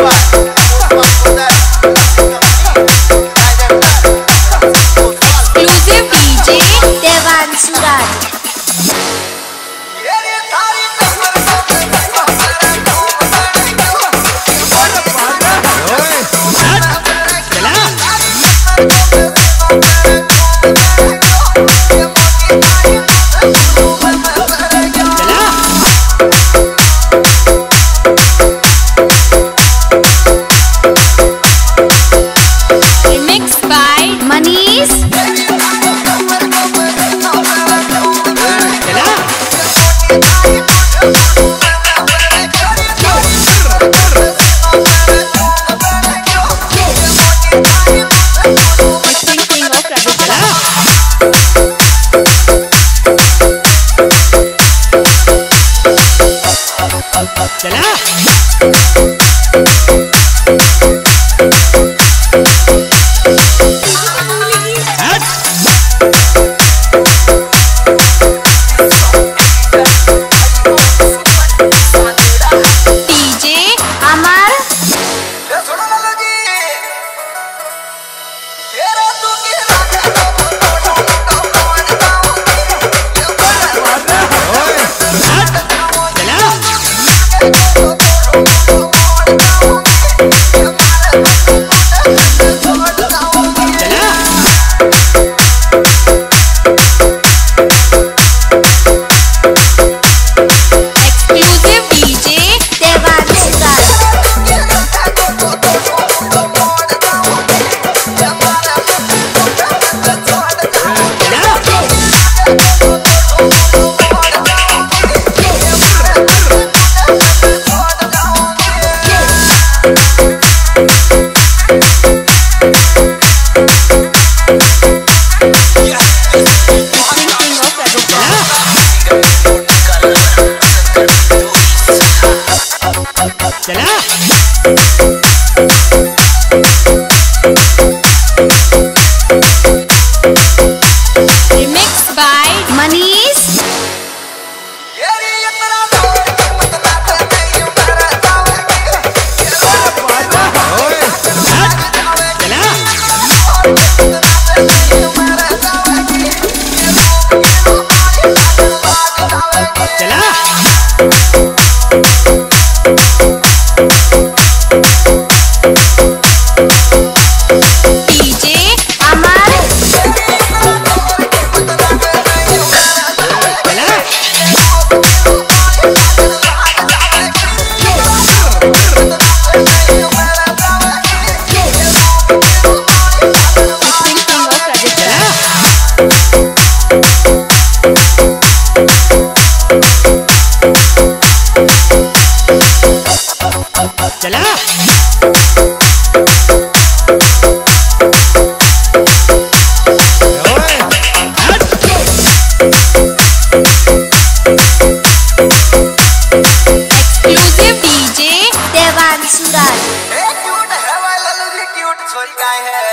Exclusive by Thank Mixing oh, Remixed चला। Exclusive DJ Devanshu Raj cute है वाला लोग क्यूट छोरी गाय है।